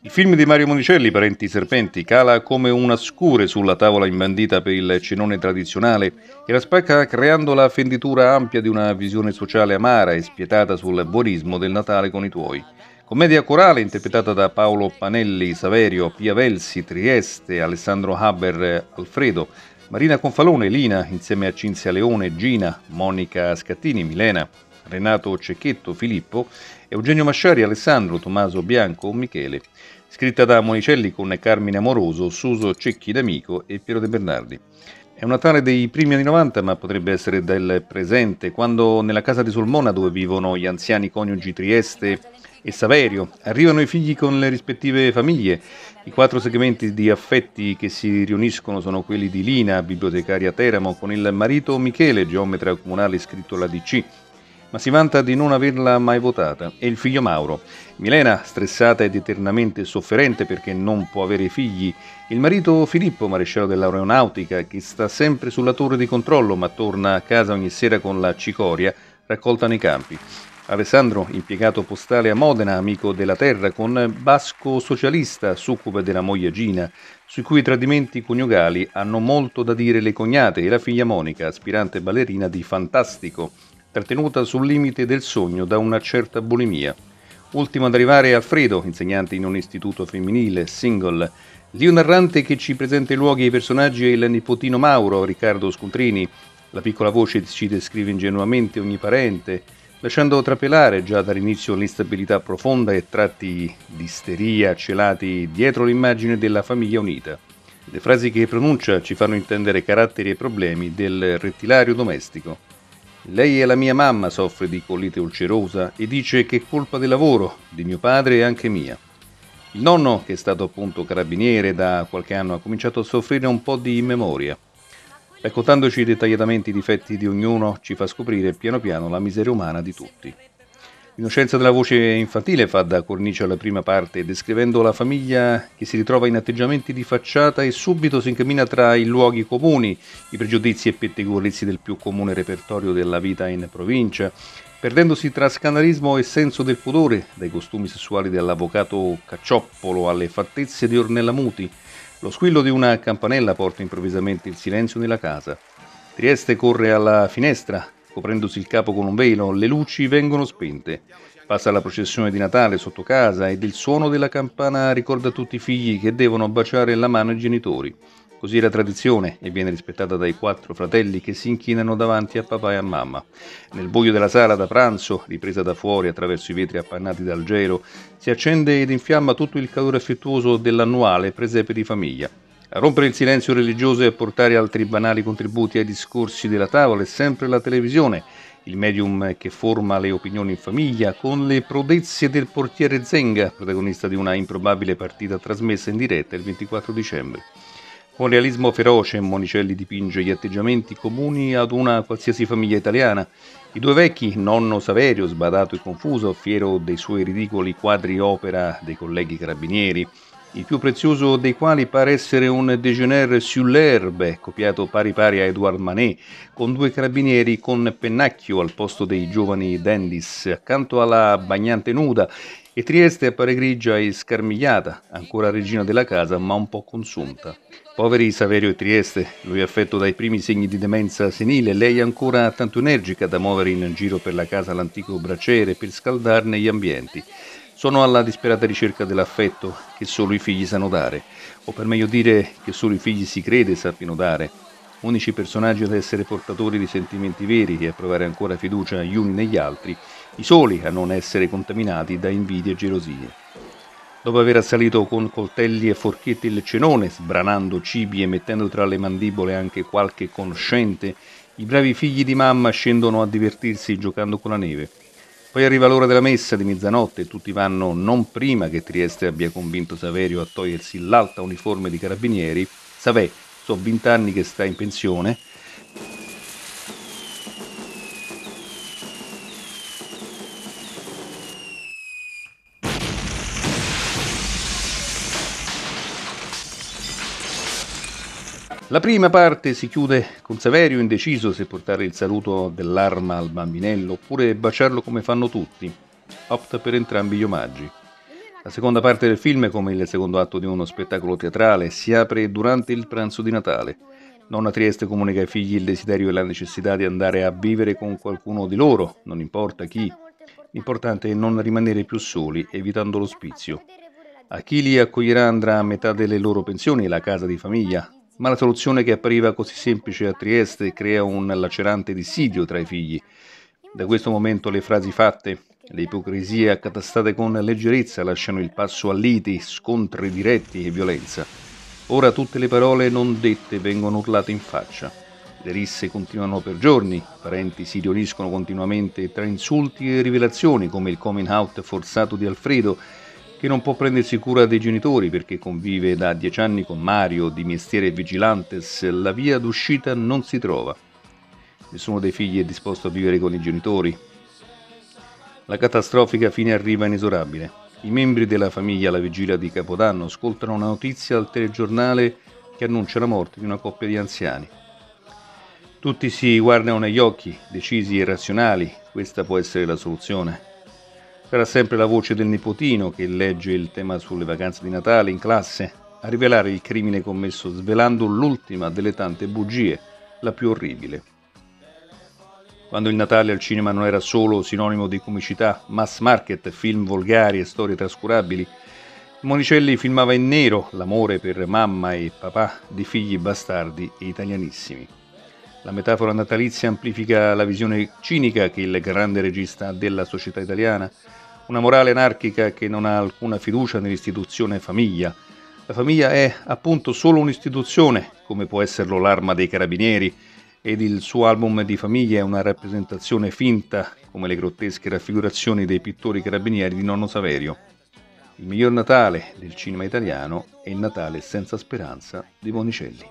Il film di Mario Monicelli, Parenti Serpenti, cala come una scure sulla tavola imbandita per il cenone tradizionale e la spacca creando la fenditura ampia di una visione sociale amara e spietata sul buonismo del Natale con i tuoi. Commedia corale interpretata da Paolo Panelli, Saverio, Pia Velsi, Trieste, Alessandro Haber, Alfredo, Marina Confalone, Lina, insieme a Cinzia Leone, Gina, Monica Scattini, Milena, Renato Cecchetto, Filippo, Eugenio Masciari, Alessandro, Tommaso Bianco, Michele. Scritta da Monicelli con Carmine Amoroso, Suso Cecchi D'Amico e Piero De Bernardi. È un Natale dei primi anni 90, ma potrebbe essere del presente, quando nella casa di Solmona, dove vivono gli anziani coniugi Trieste e Saverio. Arrivano i figli con le rispettive famiglie. I quattro segmenti di affetti che si riuniscono sono quelli di Lina, bibliotecaria Teramo, con il marito Michele, geometra comunale iscritto alla DC, ma si vanta di non averla mai votata, e il figlio Mauro. Milena, stressata ed eternamente sofferente perché non può avere figli, il marito Filippo, maresciallo dell'aeronautica, che sta sempre sulla torre di controllo ma torna a casa ogni sera con la cicoria raccolta nei campi. Alessandro, impiegato postale a Modena, amico della terra, con basco socialista, succube della moglie Gina, sui cui tradimenti coniugali hanno molto da dire le cognate e la figlia Monica, aspirante ballerina di Fantastico, trattenuta sul limite del sogno da una certa bulimia. Ultimo ad arrivare è Alfredo, insegnante in un istituto femminile, single. L'io narrante che ci presenta i luoghi e i personaggi è il nipotino Mauro, Riccardo Scontrini. La piccola voce ci descrive ingenuamente ogni parente, lasciando trapelare già dall'inizio l'instabilità profonda e tratti di isteria celati dietro l'immagine della famiglia unita. Le frasi che pronuncia ci fanno intendere caratteri e problemi del rettilario domestico. Lei è la mia mamma, soffre di colite ulcerosa e dice che è colpa del lavoro, di mio padre e anche mia. Il nonno, che è stato appunto carabiniere da qualche anno, ha cominciato a soffrire un po' di memoria. Raccontandoci dettagliatamente i difetti di ognuno ci fa scoprire piano piano la miseria umana di tutti. L'innocenza della voce infantile fa da cornice alla prima parte, descrivendo la famiglia che si ritrova in atteggiamenti di facciata e subito si incammina tra i luoghi comuni, i pregiudizi e pettegolezzi del più comune repertorio della vita in provincia, perdendosi tra scandalismo e senso del pudore, dai costumi sessuali dell'avvocato Caccioppolo alle fattezze di Ornella Muti, lo squillo di una campanella porta improvvisamente il silenzio nella casa. Trieste corre alla finestra, coprendosi il capo con un velo, le luci vengono spente. Passa la processione di Natale sotto casa ed il suono della campana ricorda tutti i figli che devono baciare la mano ai genitori. Così è la tradizione e viene rispettata dai quattro fratelli che si inchinano davanti a papà e a mamma. Nel buio della sala da pranzo, ripresa da fuori attraverso i vetri appannati dal gelo, si accende ed infiamma tutto il calore affettuoso dell'annuale presepe di famiglia. Rompere il silenzio religioso e portare altri banali contributi ai discorsi della tavola è sempre la televisione, il medium che forma le opinioni in famiglia, con le prodezze del portiere Zenga, protagonista di una improbabile partita trasmessa in diretta il 24 dicembre. Con realismo feroce Monicelli dipinge gli atteggiamenti comuni ad una qualsiasi famiglia italiana. I due vecchi, nonno Saverio, sbadato e confuso, fiero dei suoi ridicoli quadri opera dei colleghi carabinieri, il più prezioso dei quali pare essere un Dejeuner sur l'herbe, copiato pari pari a Edouard Manet, con due carabinieri con pennacchio al posto dei giovani dandis, accanto alla bagnante nuda, e Trieste appare grigia e scarmigliata, ancora regina della casa ma un po' consunta. Poveri Saverio e Trieste, lui affetto dai primi segni di demenza senile, lei ancora tanto energica da muovere in giro per la casa l'antico braciere per scaldarne gli ambienti. Sono alla disperata ricerca dell'affetto che solo i figli sanno dare, o per meglio dire che solo i figli si crede sappiano dare, unici personaggi ad essere portatori di sentimenti veri e a provare ancora fiducia gli uni negli altri, i soli a non essere contaminati da invidie e gelosie. Dopo aver assalito con coltelli e forchetti il cenone, sbranando cibi e mettendo tra le mandibole anche qualche conoscente, i bravi figli di mamma scendono a divertirsi giocando con la neve. Poi arriva l'ora della messa di mezzanotte e tutti vanno non prima che Trieste abbia convinto Saverio a togliersi l'alta uniforme di carabinieri. Savè, so vent'anni che sta in pensione, La prima parte si chiude con Saverio indeciso se portare il saluto dell'arma al bambinello oppure baciarlo come fanno tutti. opta per entrambi gli omaggi. La seconda parte del film, come il secondo atto di uno spettacolo teatrale, si apre durante il pranzo di Natale. Nonna Trieste comunica ai figli il desiderio e la necessità di andare a vivere con qualcuno di loro, non importa chi. L'importante è non rimanere più soli, evitando l'ospizio. A chi li accoglierà andrà a metà delle loro pensioni la casa di famiglia, ma la soluzione che appariva così semplice a Trieste crea un lacerante dissidio tra i figli. Da questo momento le frasi fatte, le ipocrisie accatastate con leggerezza lasciano il passo a liti, scontri diretti e violenza. Ora tutte le parole non dette vengono urlate in faccia. Le risse continuano per giorni, parenti si riuniscono continuamente tra insulti e rivelazioni come il coming out forzato di Alfredo che non può prendersi cura dei genitori perché convive da dieci anni con Mario, di mestiere vigilantes, la via d'uscita non si trova. Nessuno dei figli è disposto a vivere con i genitori. La catastrofica fine arriva inesorabile. I membri della famiglia alla vigilia di Capodanno ascoltano una notizia al telegiornale che annuncia la morte di una coppia di anziani. Tutti si guardano negli occhi, decisi e razionali, questa può essere la soluzione. Sarà sempre la voce del nipotino che legge il tema sulle vacanze di Natale in classe a rivelare il crimine commesso svelando l'ultima delle tante bugie, la più orribile. Quando il Natale al cinema non era solo sinonimo di comicità, mass market, film volgari e storie trascurabili, Monicelli filmava in nero l'amore per mamma e papà di figli bastardi e italianissimi. La metafora natalizia amplifica la visione cinica che il grande regista della società italiana una morale anarchica che non ha alcuna fiducia nell'istituzione famiglia. La famiglia è appunto solo un'istituzione, come può esserlo l'arma dei carabinieri, ed il suo album di famiglia è una rappresentazione finta, come le grottesche raffigurazioni dei pittori carabinieri di nonno Saverio. Il miglior Natale del cinema italiano è il Natale senza speranza di Bonicelli.